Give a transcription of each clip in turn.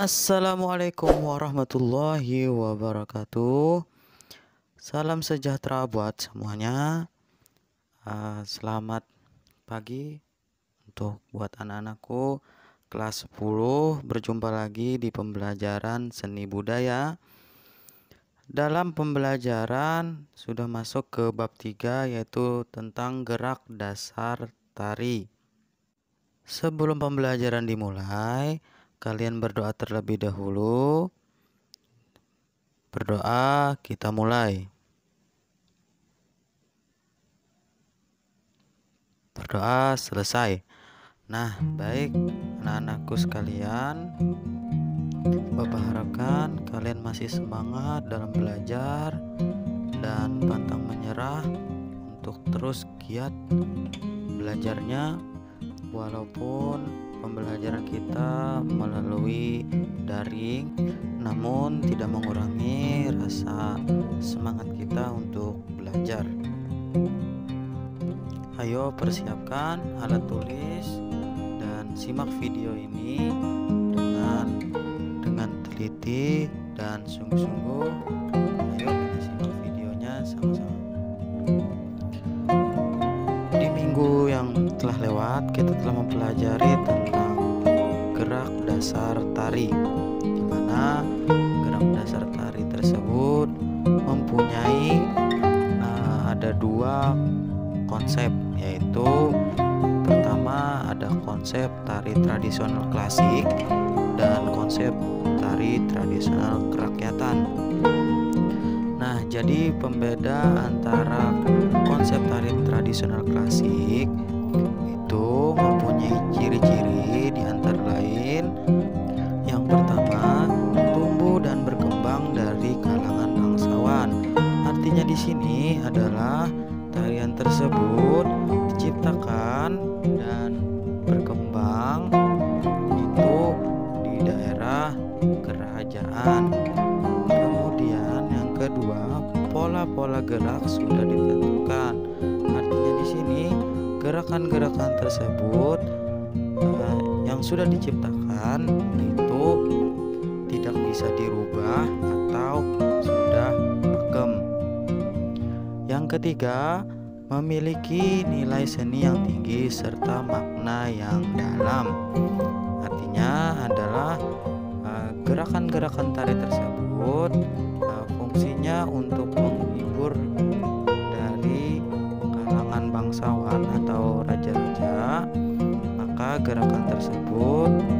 Assalamualaikum warahmatullahi wabarakatuh. Salam sejahtera buat semuanya. Uh, selamat pagi untuk buat anak-anakku kelas 10 berjumpa lagi di pembelajaran seni budaya. Dalam pembelajaran sudah masuk ke bab 3 yaitu tentang gerak dasar tari. Sebelum pembelajaran dimulai, Kalian berdoa terlebih dahulu. Berdoa, kita mulai. Berdoa selesai. Nah, baik anak-anakku sekalian. Bapak harapkan kalian masih semangat dalam belajar dan pantang menyerah untuk terus giat belajarnya walaupun pembelajaran kita melalui daring namun tidak mengurangi rasa semangat kita untuk belajar. Ayo persiapkan alat tulis dan simak video ini dengan dengan teliti dan sungguh-sungguh. Ayo kita simak videonya sama-sama. Di minggu yang telah lewat kita telah mempelajari tentang dasar tari di mana gerak dasar tari tersebut mempunyai uh, ada dua konsep yaitu pertama ada konsep tari tradisional klasik dan konsep tari tradisional kerakyatan. Nah, jadi pembeda antara konsep tari tradisional klasik Kemudian yang kedua, pola-pola gerak sudah ditentukan. Artinya di sini gerakan-gerakan tersebut uh, yang sudah diciptakan itu tidak bisa dirubah atau sudah pakem. Yang ketiga, memiliki nilai seni yang tinggi serta makna yang dalam. Artinya adalah gerakan-gerakan uh, tari tersebut uh, fungsinya untuk menghibur dari kalangan bangsawan atau raja-raja maka gerakan tersebut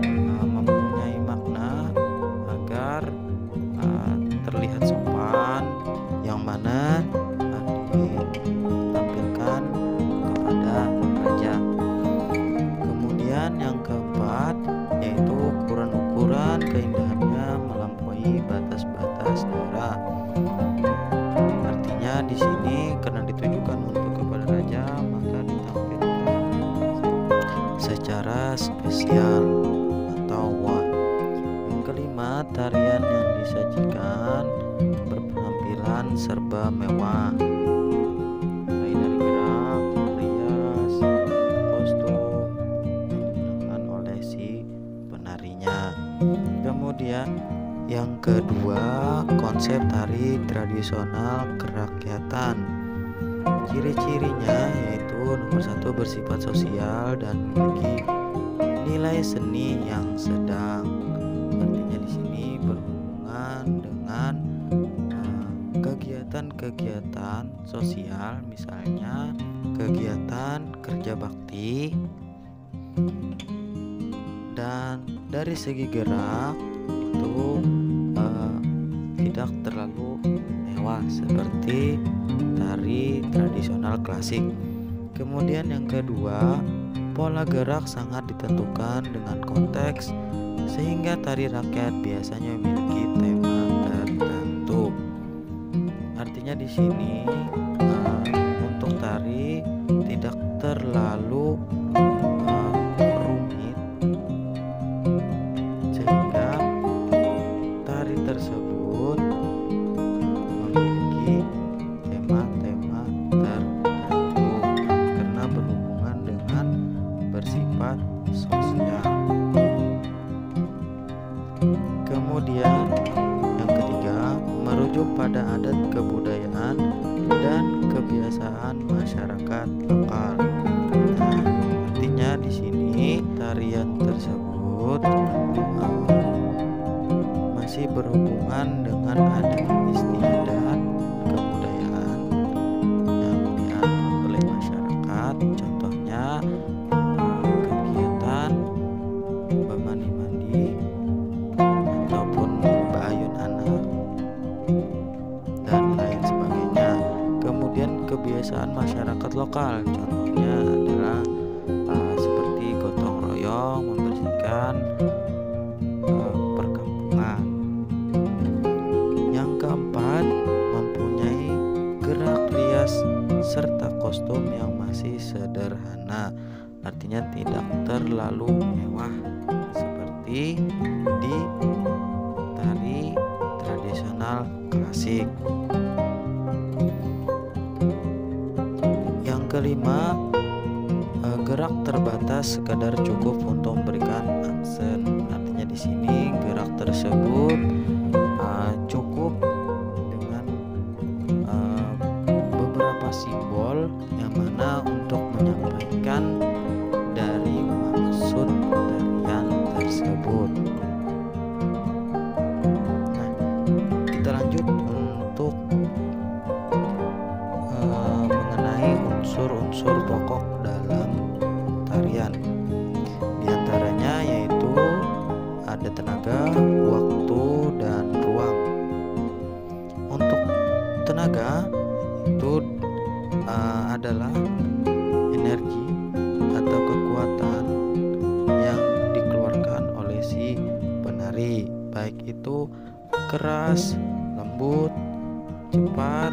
Kemudian yang kedua, konsep tari tradisional kerakyatan. Ciri-cirinya yaitu nomor satu bersifat sosial dan memiliki nilai seni yang sedang. Artinya di sini berhubungan dengan eh, kegiatan-kegiatan uh, sosial, misalnya kegiatan kerja bakti. Dan dari segi gerak itu uh, tidak terlalu mewah seperti tari tradisional klasik. Kemudian yang kedua, pola gerak sangat ditentukan dengan konteks sehingga tari rakyat biasanya memiliki tema tertentu. Artinya di sini uh, untuk tari tidak terlalu masih berhubungan dengan adanya istri. tradisional, klasik. Yang kelima, eh, gerak terbatas sekadar cukup untuk memberikan aksen. Artinya di sini gerak tersebut tenaga itu uh, eh, adalah energi atau kekuatan yang dikeluarkan oleh si penari. Baik itu keras lembut cepat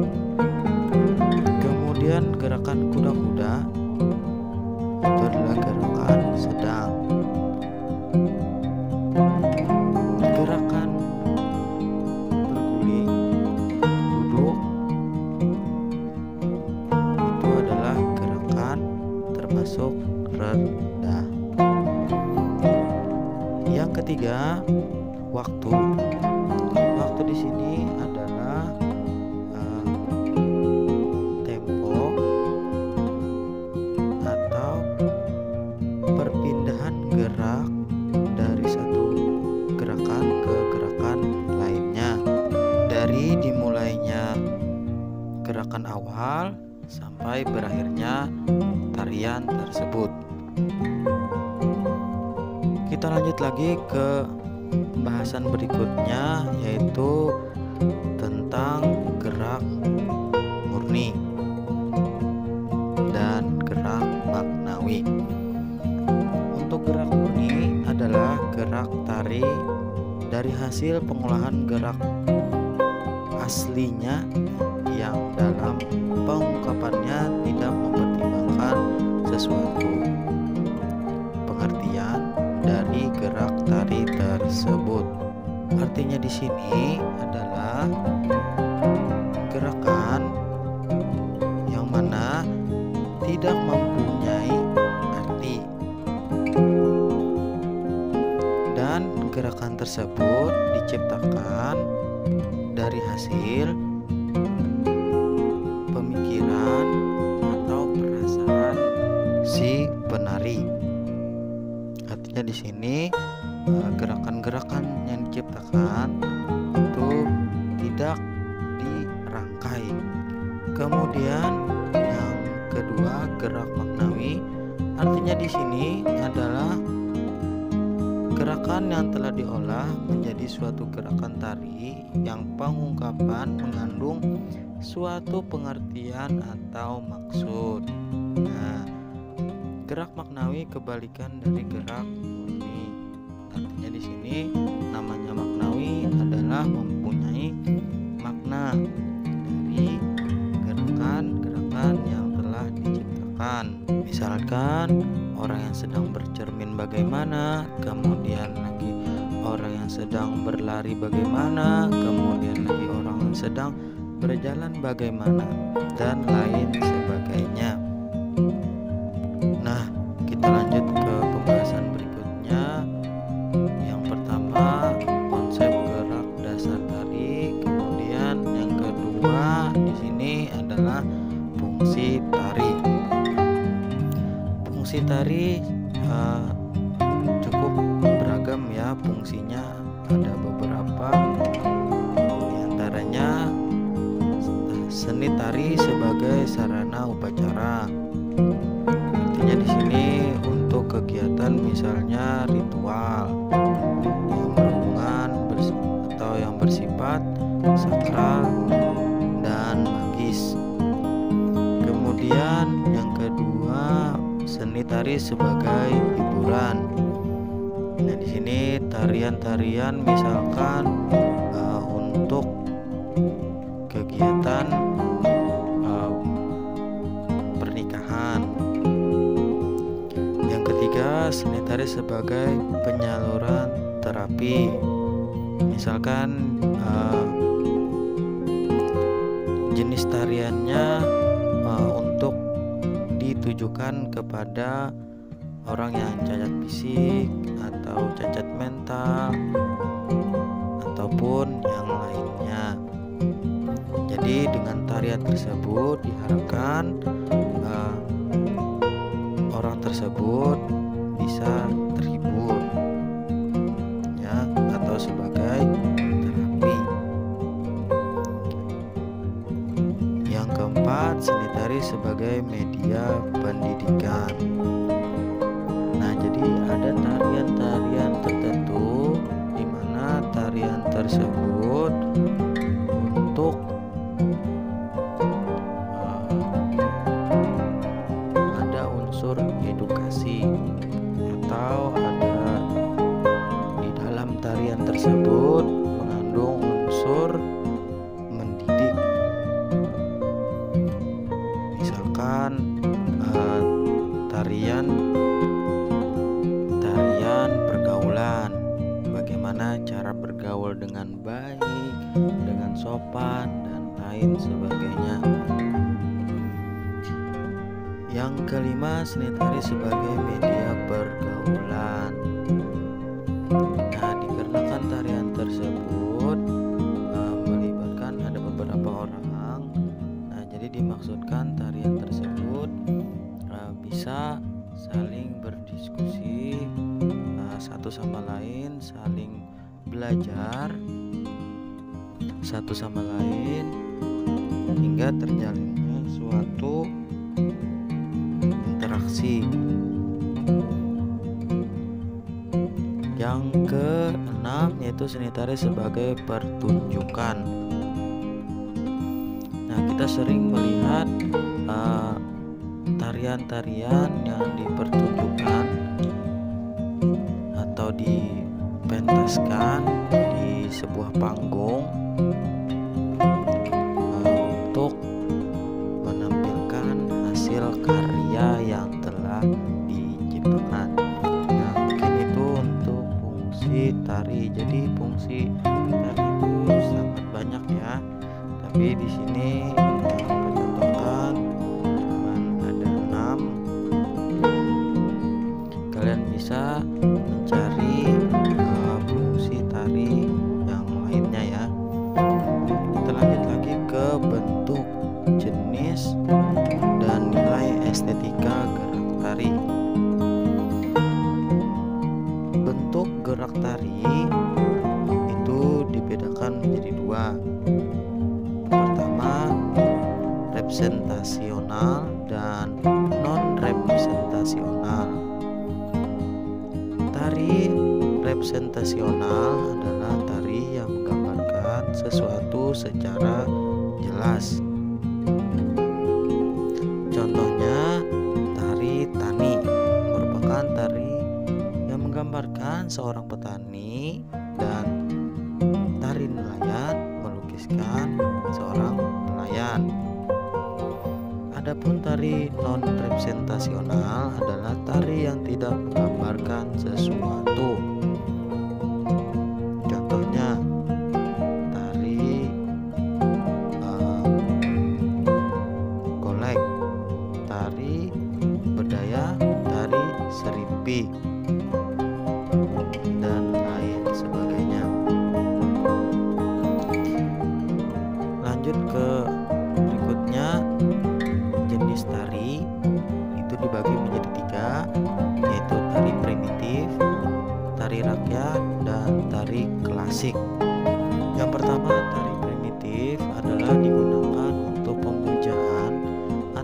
Thank you. hal sampai berakhirnya tarian tersebut. Kita lanjut lagi ke pembahasan berikutnya yaitu tentang gerak murni dan gerak maknawi. Untuk gerak murni adalah gerak tari dari hasil pengolahan gerak aslinya Artinya di sini adalah gerakan yang mana tidak mempunyai arti. Dan gerakan tersebut diciptakan dari hasil suatu gerakan tari yang pengungkapan mengandung suatu pengertian atau maksud. Nah, gerak maknawi kebalikan dari gerak murni. Artinya di sini namanya maknawi adalah mempunyai makna dari gerakan-gerakan yang telah diciptakan. Misalkan orang yang sedang bercermin bagaimana, kemudian orang yang sedang berlari bagaimana, kemudian lagi orang yang sedang berjalan bagaimana, dan lain sebagainya. Nah, kita lanjut ke pembahasan berikutnya. Yang pertama, konsep gerak dasar tari, kemudian yang kedua di sini adalah fungsi tari fungsi tari uh, tarian-tarian misalkan uh, untuk kegiatan uh, pernikahan. Yang ketiga, seni tari sebagai penyaluran terapi. Misalkan uh, jenis tariannya uh, untuk ditujukan kepada orang yang cacat fisik sebagai media pendidikan. Nah, jadi ada tarian-tarian tertentu di mana tarian tersebut lain sebagainya. Yang kelima seni tari sebagai media pergaulan. Nah dikarenakan tarian tersebut uh, melibatkan ada beberapa orang. Nah jadi dimaksudkan tarian tersebut uh, bisa saling berdiskusi uh, satu sama lain saling belajar satu sama lain hingga terjalinnya suatu interaksi yang keenam yaitu seni tari sebagai pertunjukan. Nah kita sering melihat uh, tarian-tarian yang dipertunjukkan atau dipentaskan di sebuah panggung Adapun tari non representasional adalah tari yang tidak menggambarkan sesuatu.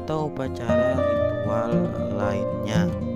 atau upacara ritual lainnya.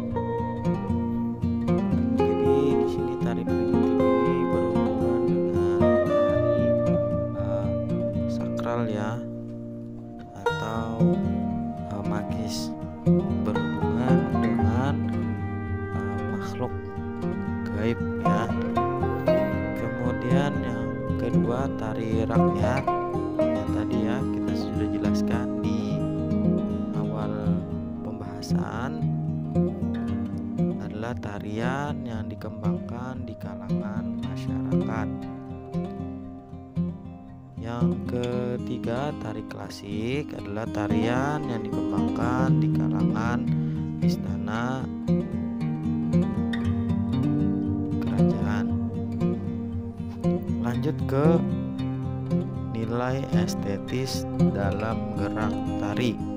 di kalangan istana kerajaan. Lanjut ke nilai estetis dalam gerak tari.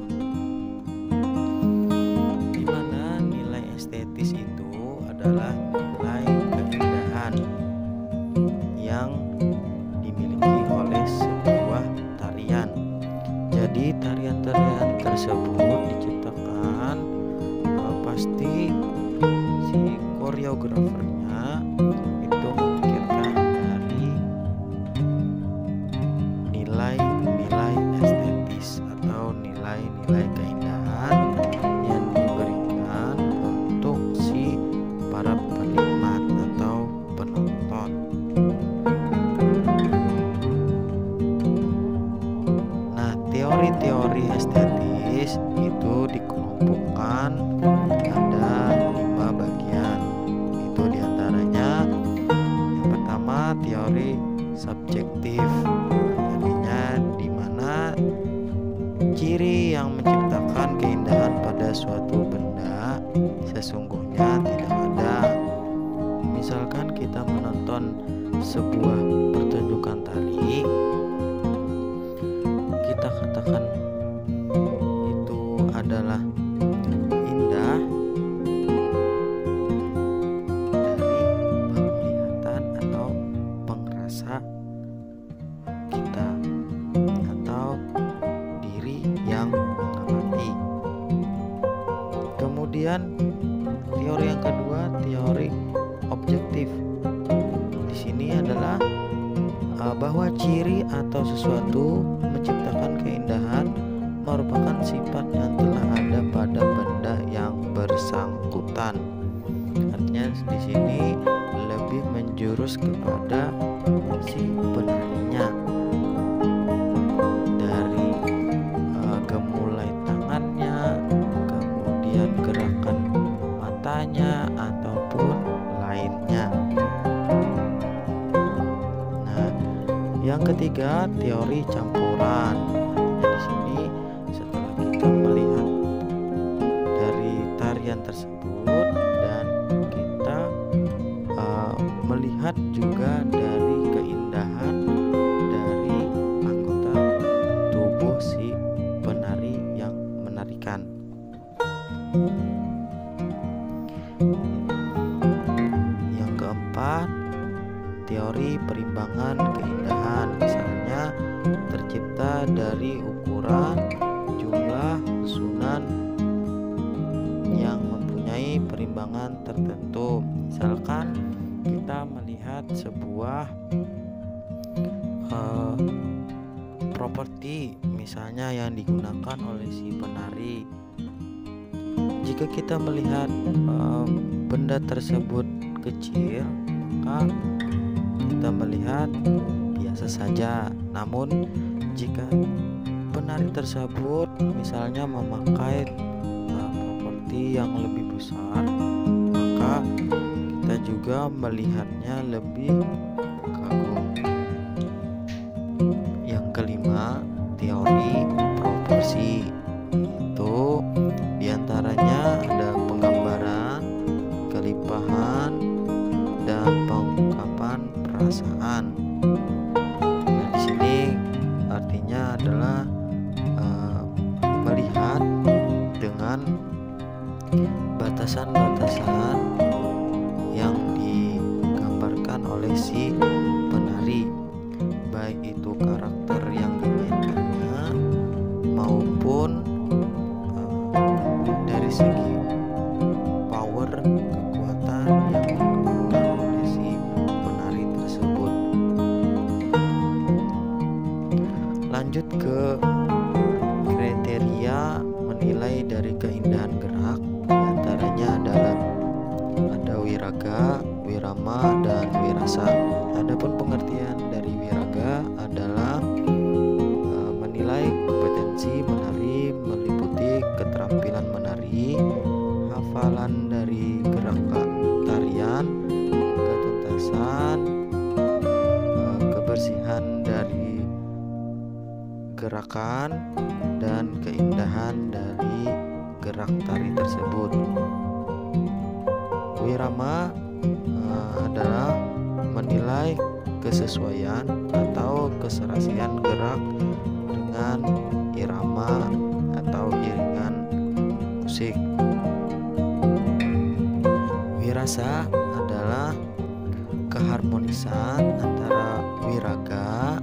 kotanya ataupun lainnya. Nah, yang ketiga teori campuran. Perimbangan tertentu. Misalkan kita melihat sebuah uh, properti misalnya yang digunakan oleh si penari jika kita melihat uh, benda tersebut kecil maka kita melihat biasa saja namun jika penari tersebut misalnya memakai uh, properti yang lebih besar maka kita juga melihatnya lebih kagum. Yang kelima teori proporsi. Itu di antaranya ada penggambaran kelimpahan dan pengungkapan perasaan. Nah di sini artinya adalah melihat dengan batasan-batasan wirama, dan wirasa. Adapun pengertian dari wiraga adalah e, menilai kompetensi menari meliputi keterampilan menari, hafalan dari gerakan tarian, ketuntasan, e, kebersihan dari gerakan dan keindahan dari gerak tari tersebut. Wirama adalah menilai kesesuaian atau keserasian gerak dengan irama atau iringan musik. Wirasa adalah keharmonisan antara wiraga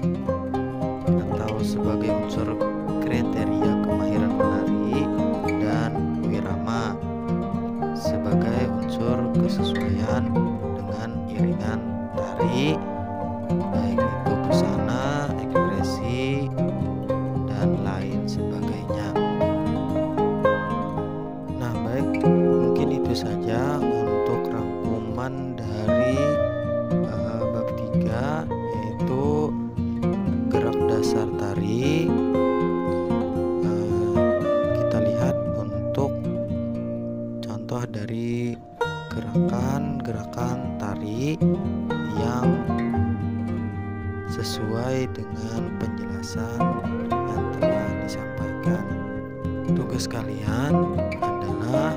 sesuai dengan penjelasan yang telah disampaikan. Tugas kalian adalah